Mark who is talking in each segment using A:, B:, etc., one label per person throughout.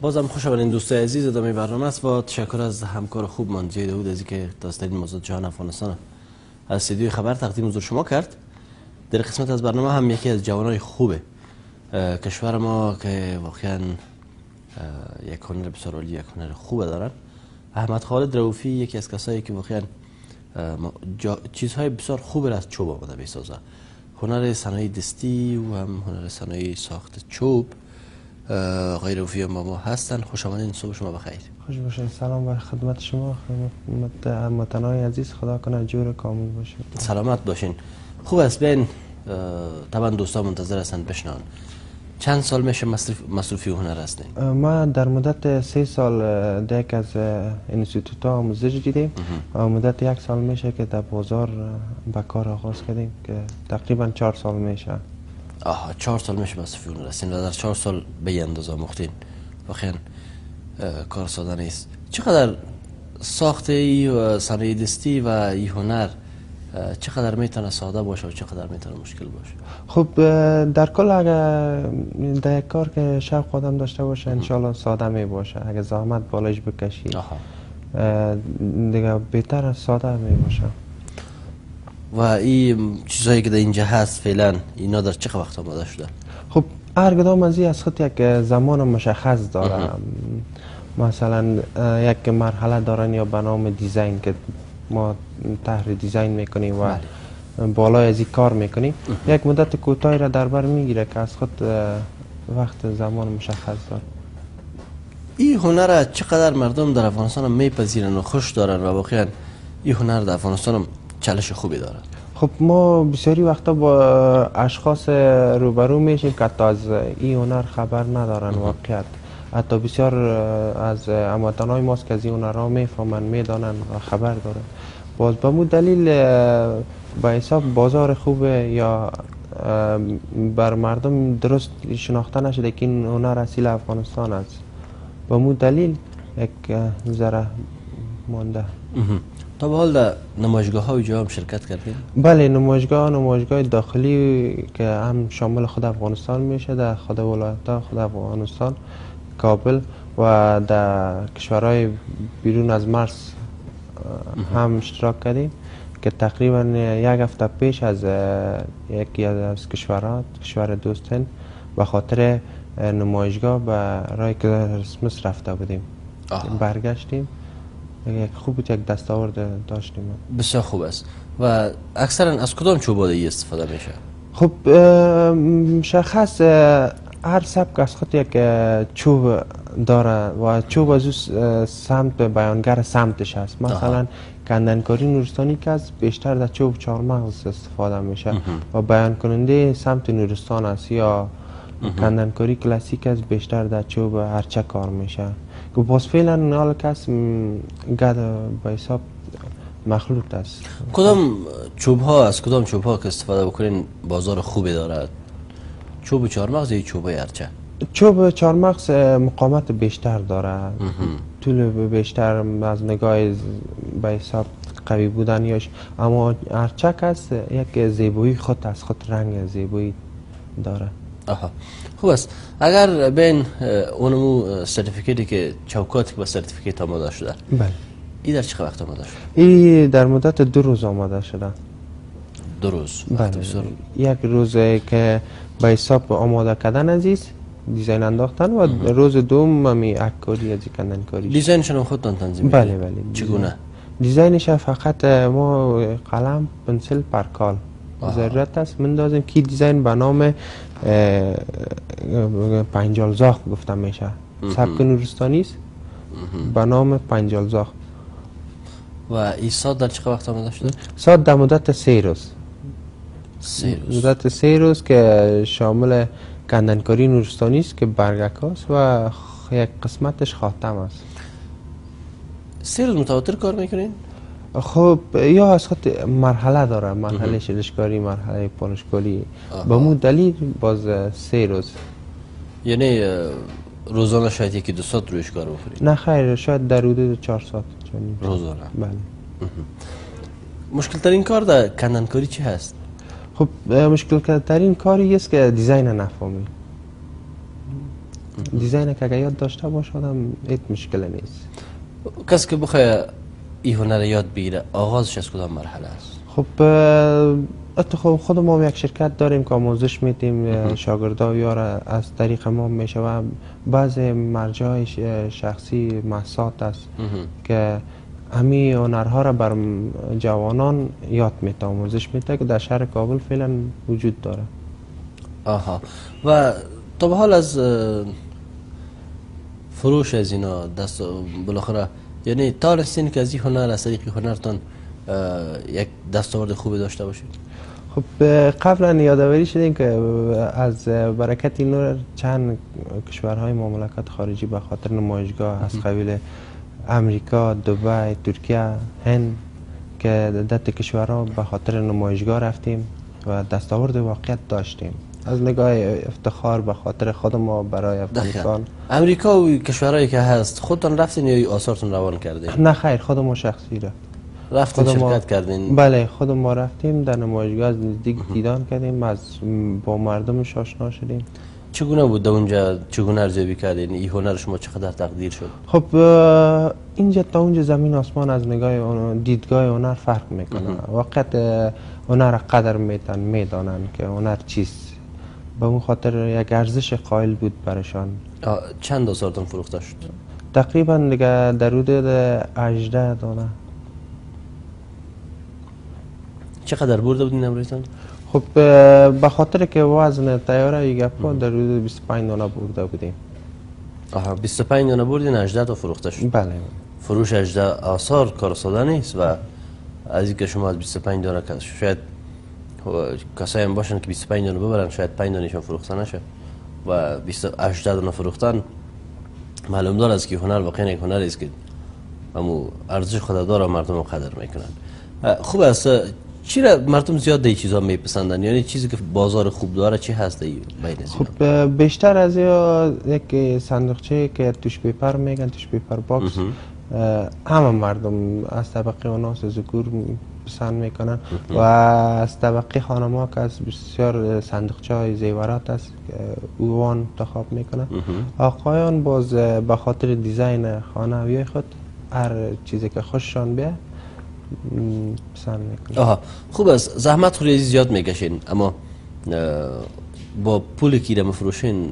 A: بازم خوش آمدین دوستای عزیز ادامه برنامه است. و تشکر از همکار خوب من جای داود از که داستان موضوع جهان افغانستان از استودیوی خبر تقدیم حضور شما کرد. در قسمت از برنامه هم یکی از جوانای خوبه کشور ما که واقعا یک هنر بسیار عالی یک هنر خوبه دارن. احمد خالد روفی یکی از کسایی که واقعا چیزهای بسیار خوب را از چوب آمده بسازه هنر صنایع دستی و هم هنر صنایع ساخت چوب. آقای روفی با ما هستن. خوش آمدین. صبح شما بخیر.
B: خوش باشین. سلام بر خدمت شما. خدمت هموطنان عزیز. خدا کنه جور کامل باشه.
A: سلامت باشین. خوب است. بین طبعا دوستان منتظر هستند بشنان چند سال میشه مصرف مصروفی هنر هستین؟
B: ما در مدت سه سال دیک از انستیتوت آموزش دیدیم. و مدت یک سال میشه که در بازار به کار آغاز کردیم که تقریبا چهار سال میشه.
A: آها چهار سال میشه مصرفی هنر هستین و در چهار سال به اندازه مختین واقعا کار ساده نیست. چقدر ساخت ای صنایع دستی و ای هنر چقدر می‌تونه ساده باشه و چقدر می‌تونه مشکل باشه؟
B: خب در کل اگر در یک کار که شب آدم داشته باشه انشالله ساده می باشه. اگر زحمت بالایش بکشی دیگه بهتر ساده می باشه.
A: و این چیزایی که در اینجا هست فعلا اینا در چه وقت آماده شده؟
B: خب هر کدام از از خود یک زمان مشخص داره مثلا یک مرحله دارن یا به نام دیزاین که ما طرح دیزاین می‌کنیم و بله. بالای از این کار می‌کنیم. یک مدت کوتاهی را در بر می‌گیره که از خود وقت زمان مشخص داره.
A: این هنر چقدر مردم در افغانستان میپذیرن و خوش دارن و واقعا این هنر در افغانستان چالش خوبی دارد.
B: خب ما بسیاری وقتا با اشخاص روبرو میشیم که تا از این هنر خبر ندارن واقعیت. حتی بسیار از اموطنهای ماست که از این هنرها می‌فهمن می‌دانن و خبر دارن. باز به مو دلیل به حساب بازار خوبه یا بر مردم درست شناخته نشده که این هنر اصیل افغانستان است. به مو دلیل یک ذره مانده.
A: تا به حال در نمایشگاه های هم شرکت کردیم؟
B: بله نمایشگاه نمایشگاه داخلی که هم شامل خود افغانستان میشه در خود ولایت خود افغانستان کابل و در کشورهای بیرون از مرز هم اشتراک کردیم که تقریبا یک هفته پیش از یکی از کشورات کشور دوستن به خاطر نمایشگاه به رای کریسمس رفته بودیم. برگشتیم. یک خوب بود یک دستاورد داشتیم.
A: بسیار خوب است. و اکثرا از کدام چوباده ای استفاده میشه؟
B: خب مشخص هر سبک از خود یک چوب داره و چوب از سمت بیانگر سمتش هست مثلا کندنکاری نورستانی که از بیشتر در چوب چهارمغز استفاده میشه و بیان کننده سمت نورستان است یا کندنکاری کلاسیک از بیشتر در چوب هرچه کار میشه. باز فعلا حال کس گد به حساب مخلوط است.
A: کدام چوب ها از کدام چوب ها که استفاده بکنین بازار خوبی دارد؟ چوب چهارمغز یا چوب هرچه
B: چوب چهارمغز مقامت بیشتر داره طول بیشتر از نگاه به حساب قوی بودن یاش. اما هرچک است یک زیبایی خود از خود رنگ زیبایی داره
A: آها. خوب است. اگر بین اونمو سرتیفیکیتی که چوکاتی که با سرتیفیکیت آماده شده.
B: بله.
A: این در چه وقت آماده شده؟
B: این در مدت دو روز آماده شده.
A: دو روز.
B: بله. یک روز که به حساب آماده کردن عزیز دیزاین انداختن و روز دوم می اکاری از کندن کاری
A: دیزاینشون خودتان تنظیم
B: بله بله.
A: چگونه؟
B: دیزاینش فقط ما قلم پنسل پرکال. ضرورت است. من دازم کی دیزاین به نام پنجالزاخ گفتم میشه. سبک نورستانی است. به نام پنجالزاخ
A: و این ساد در چه وقت آمده شده؟
B: ساد در مدت سه روز.
A: سه روز.
B: مدت سه روز که شامل کندنکاری نورستانی است که برگک است و یک قسمتش خاتم است.
A: سه روز متواتر کار می‌کنین؟
B: خب یا از خود مرحله داره مرحله شلشکاری مرحله پانشکاری با مو دلیل باز سه روز.
A: یعنی روزانه شاید یکی دو ساعت رویش کار بکنید
B: نه خیر شاید در حدود چهار ساعت
A: روزانه.
B: بله.
A: مشکل ترین کار در کندنکاری چی هست؟
B: خب مشکل ترین کاری است که دیزاین نفهمی. دیزاین که اگر یاد داشته باشه آدم هیچ مشکل نیست.
A: کسی که بخواه این هنر یاد بگیره. آغازش از کدام مرحله است؟
B: خب اه، خب خود ما یک شرکت داریم که آموزش میدیم. شاگردا یار از طریق ما میشه و بعض مرجع شخصی محسات است که همی هنرها را بر جوانان یاد میده آموزش میده که در شهر کابل فعلا وجود داره.
A: آها. و تا به حال از فروش از اینا دست بالاخره یعنی تانستین که از این هنر از طریق هنرتان یک دستاورد خوبی داشته باشید.
B: خب قبلا یادآوری شدیم که از برکت این نور چند کشورهای مملکت خارجی به خاطر نمایشگاه از قبیل امریکا، دبی، ترکیه، هند که دت کشورها به خاطر نمایشگاه رفتیم و دستاورد واقعیت داشتیم. از نگاه افتخار به خاطر خود ما برای افغانستان.
A: امریکا و کشورهایی که هست خودتان رفتین یا آثارتون روان کردین؟
B: نه خیر خود ما شخصی رفت
A: رفتین
B: خود ما-
A: شرکت کردین؟
B: بله خود ما رفتیم در نمایشگاه از نزدیک دیدان کردیم از با مردمش آشنا شدیم.
A: چگونه بود در اونجا؟ چگونه ارزیابی کردین؟ این هنر شما چقدر تقدیر شد؟
B: خب اینجا تا اونجا زمین آسمان از نگاه دیدگاه هنر فرق می‌کنه. اه، هنر قدر میتن می‌دانن که هنر چیست. به اون خاطر یک ارزش قائل بود برشان
A: چند آثارتون فروخته شد؟
B: تقریبا دیگه در حدود 18 دانه.
A: چقدر برده بودین امروزتان؟
B: خب به خاطر که وزن تیاره یک گپا در حدود 25 دانه برده بودیم.
A: آها 25 دانه بردین 18 تا فروخته شد.
B: بله.
A: فروش 18 آثار کار ساده نیست و از اینکه شما از 25 دانه شاید کسایی هم باشن که 25 دانه ببرن شاید 5 دانهشون فروخته نشه. و 18 دانه فروختن معلوم دار است که هنر واقعا یک هنر است که امو ارزش خود داره و مردم رو قدر می‌کنن. خوب است چی را مردم زیاد دی چیزا میپسندن؟ یعنی چیزی که بازار خوب داره چی هست دی بین؟
B: خب بیشتر از یک صندوقچه که tissue paper میگن tissue paper box. همه مردم از طبقه اوناس ذکور پسند می‌کنن. و از طبقه خانم ها که از بسیار صندوقچه های زیورات است که اوان انتخاب می‌کنن. آقایان باز به خاطر design خانه خود هر چیزی که خوششان بیه پسند می‌کنن.
A: آها. خوب است. زحمت خوری زیاد می‌کشین. اما با پول کی را مفروشین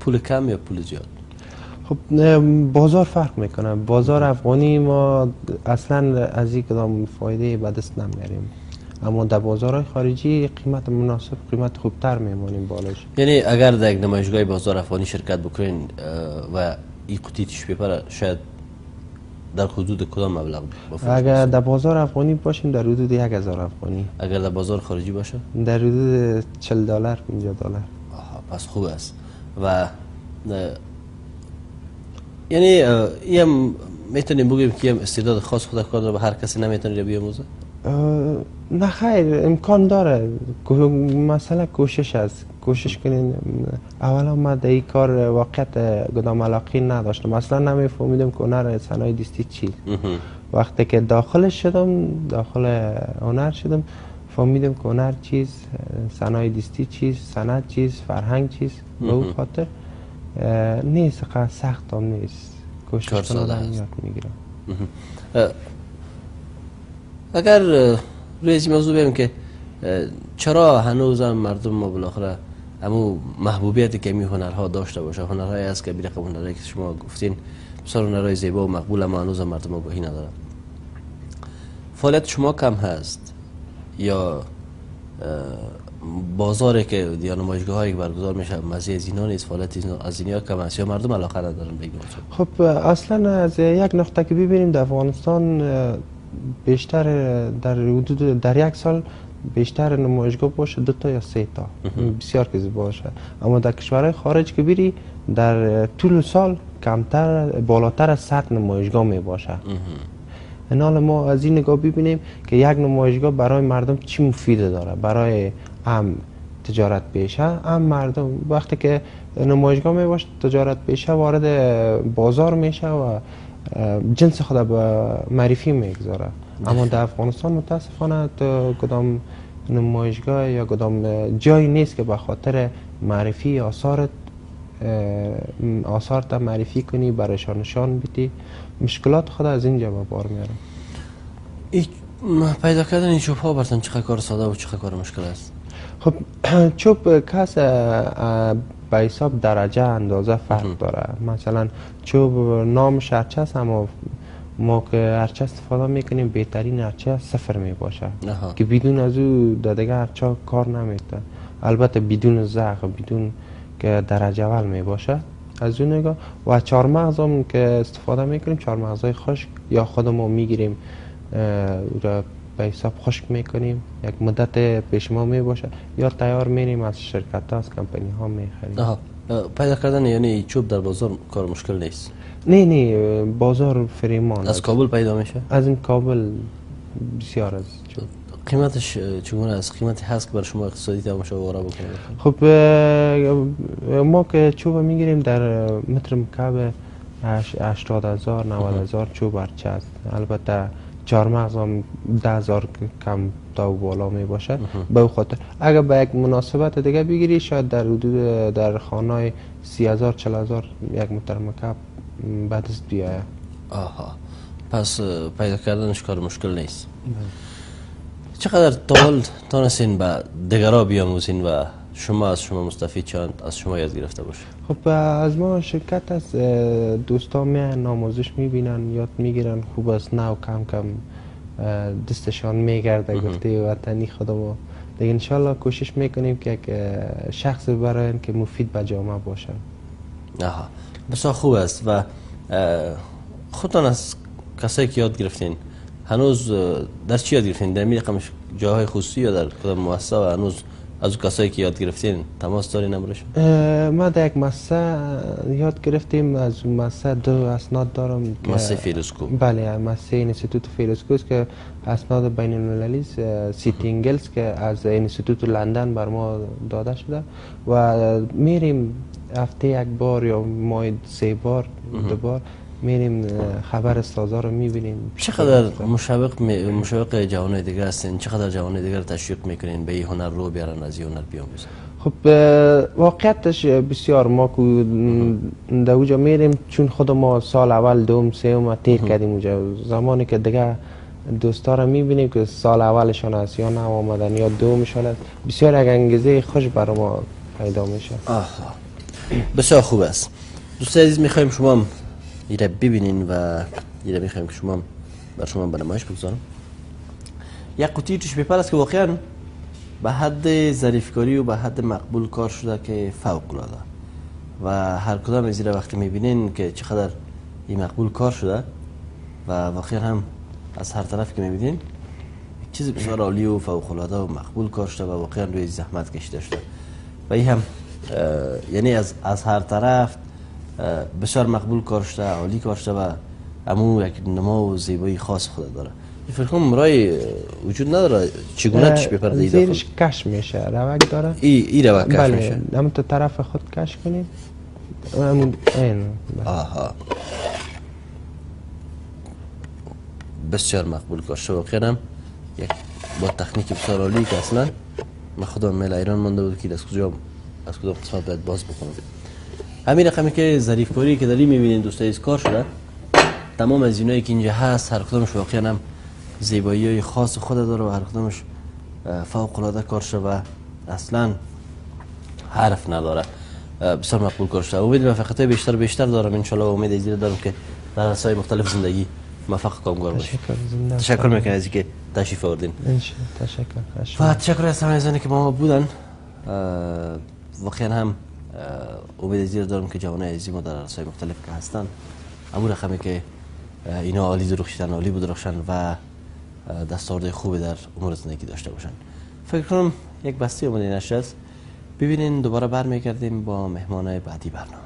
A: پول کم یا پول زیاد؟
B: خب بازار فرق می‌کنه. بازار افغانی ما اصلا از این کدام فایده به دست نمیاریم اما در بازارهای خارجی قیمت مناسب قیمت خوبتر میمونیم بالاش.
A: یعنی اگر در یک نمایشگاه بازار افغانی شرکت بکنین و این قطعه تیش پیپر شاید در حدود کدام مبلغ
B: اگر در بازار افغانی باشیم در حدود یک هزار افغانی.
A: اگر در بازار خارجی باشه؟
B: در حدود 40 دلار 50 دلار.
A: آها پس خوب است. و یعنی هم می‌تونیم بگیم که هم استعداد خاص خود کار داره به هر کسی نمی‌تونه بیاموزه؟
B: نه خیر امکان داره. مسئله کوشش است. کوشش کنین. اولا ما در این کار واقعیت گدام علاقی نداشتم. اصلا نمیفهمیدم که هنر صنایع دستی چی. وقتی که داخلش شدم داخل هنر شدم فهمیدم که هنر چیز صنایع دستی چیز سند چیز فرهنگ چیز. به اون خاطر نیست قد سخت هم نیست. کوشش کنم. یاد می‌گیرم.
A: اگر روی این موضوع بگیم که چرا هنوز هم مردم ما بالاخره همو محبوبیتی که می هنرها داشته باشه؟ هنرهایی است که بیرقم هنرهایی که شما گفتین. بسیار هنرهای زیبا و مقبول اما هنوز هم مردم آگاهی ندارن. فعالیت شما کم هست یا بازاری که یا نمایشگاه هایی برگزار میشه مزی از اینا نیست فعالیت اینا- از اینها کم یا مردم علاقه ندارن بگیم
B: خب اصلا از یک نقطه که ببینیم در افغانستان بیشتر در حدود در یک سال بیشتر نمایشگاه باشه دو تا یا سه تا. بسیار که باشه. اما در کشورهای خارج که بری در طول سال کمتر بالاتر از 100 نمایشگاه می باشه. این حال ما از این نگاه ببینیم که یک نمایشگاه برای مردم چی مفید داره؟ برای هم تجارت پیشه هم مردم. وقتی که نمایشگاه می باشه تجارت پیشه وارد بازار میشه و جنس خود به معرفی می‌گذاره. اما در افغانستان متاسفانه کدام نمایشگاه یا کدام جایی نیست که به خاطر معرفی آثار اه، آثار تا معرفی کنی برایشان نشان بدی مشکلات خود از اینجا به بار میارم
A: این پیدا کردن این چوب ها برتن چقدر کار ساده و چقدر کار مشکل است.
B: خب چوب کس به حساب درجه اندازه فرق داره. مثلا چوب نامش هرچه است اما ما که هرچه استفاده می‌کنیم بهترین هرچه صفر می باشه
A: آها.
B: که بدون از او دیگه هرچه کار نمیده البته بدون زغ بدون که درجه اول می باشه از اون نگاه و چهارمغز هم که استفاده می‌کنیم چهارمغزهای خشک یا خودمون می‌گیریم او را به حساب خشک می‌کنیم. یک مدت پیش ما می باشه یا تیار میریم از شرکت ها از کمپنی ها می‌خریم.
A: آها. پیدا کردن یعنی چوب در بازار کار مشکل نیست؟
B: نه نه. بازار فریمان
A: از. کابل پیدا میشه؟
B: از این کابل بسیار از چوب.
A: قیمتش چگونه است؟ قیمتی هست که برای شما اقتصادی تماشا آواره بکنه؟
B: خب ما که چوب می‌گیریم در متر مکعب هش- هشتاد هزار نود هزار چوب هرچه است. البته چهار مغز هم ده هزار کم تا و بالا می باشه به او خاطر. اگر به یک مناسبت دیگه بگیری شاید در حدود در خانه سی هزار چل هزار یک متر مکعب به دست بیاید
A: آها. پس پیدا کردنش کار مشکل نیست. چقدر طول تانستین به دیگرا بیاموزین و شما از شما مستفید چند از شما یاد گرفته باشه.
B: خب از ما شرکت اه، دوستان میان آموزش می‌بینن یاد می‌گیرن. خوب است. نو کم کم اه، دستشان میگرده. گفته وطنی خودمو دیگه انشالله کوشش می‌کنیم که یک شخص برای که مفید به جامعه باشن.
A: آها. بسیار خوب است و اه، خودتان از کسایی که یاد گرفتین هنوز در چی یاد گرفتین؟ در می جاهای خصوصی یا در کدام مؤسسه و هنوز از کسایی که یاد گرفتین تماس دارین
B: اه، ما در یک مؤسسه یاد گرفتیم از مؤسسه دو اسناد دارم
A: مؤسسه فیلوسکو
B: بله مؤسسه اینستیتوت فیلوسکوس که اسناد بین المللی است، City & Guilds که از اینستیتوت لندن بر ما داده شده. و میریم هفته یک بار یا ماه سه بار دو بار میریم خبر سازا رو می‌بینیم.
A: چقدر مشوق مشوق جوانای دیگر هستین؟ چقدر جوانای دیگر تشویق می‌کنین؟ به این هنر رو بیارن از این هنر بیاموزن
B: خب واقعیتش بسیار ما که در اونجا میریم چون خود ما سال اول دوم سوم تیر کردیم اونجا. زمانی که دیگه دوستا رو می‌بینیم که سال اولشان است یا نه آمدن یا دومشان است. بسیار یک انگیزه خوش برای ما پیدا میشه.
A: آها. بسیار خوب است. دوستای عزیز می‌خوایم شما ایره ببینین و ایره می‌خوایم که شما بر شما به نمایش بگذارم. یک قوطی توش است که واقعا به حد ظریفکاری و به حد مقبول کار شده که فوق العاده. و هر کدام از وقتی می‌بینین که چقدر این مقبول کار شده و واقعا هم از هر طرف که می‌بینین چیز بسیار عالی و فوق العاده و مقبول کار شده و واقعا روی زحمت کشیده شده. و این هم یعنی از, از هر طرف بسیار مقبول کار شده عالی کار شده و امو یک نما و زیبایی خاص خود داره. این مرای اه، وجود نداره. چگونه تش بپرده ای
B: زیرش کش میشه روک داره؟
A: ای ای رو کش
B: بله
A: میشه.
B: همون تو طرف خود کش کنیم همون این بله.
A: آها. بسیار مقبول کار شده واقعا هم یک با تکنیک بسیار عالی که اصلا من خودم میل ایران مانده بود که از کجا از کدام قسمت باید باز بکنم. همین رقمی که ظریف کاری که داری می‌بینین دوستای از کار شده. تمام از اینایی که اینجا هست هر کدامش واقعا هم زیبایی های خاص خود داره و هر کدامش اه، فوق العاده کار شده و اصلا حرف نداره. بسیار مقبول کار شده. امید موفقیت بیشتر بیشتر دارم. و امید از دارم که در رسای مختلف زندگی موفق کامگار باشید
B: تشکر.
A: تشکر می‌کنم از اینکه تشریف آوردین.
B: تشکر.
A: و تشکر از عزیزانی که ما بودن. واقعا هم امید این دارم که جوانای عزیزی ما در رسای مختلف که هستن. امون رقمی که اینا عالی درخشیدن عالی بدرخشن و اه، دستاورد خوبی در امور زندگی داشته باشن. فکر کنم یک بسته اومده نشست. ببینین دوباره برمیگردیم با مهمانای بعدی برنامه.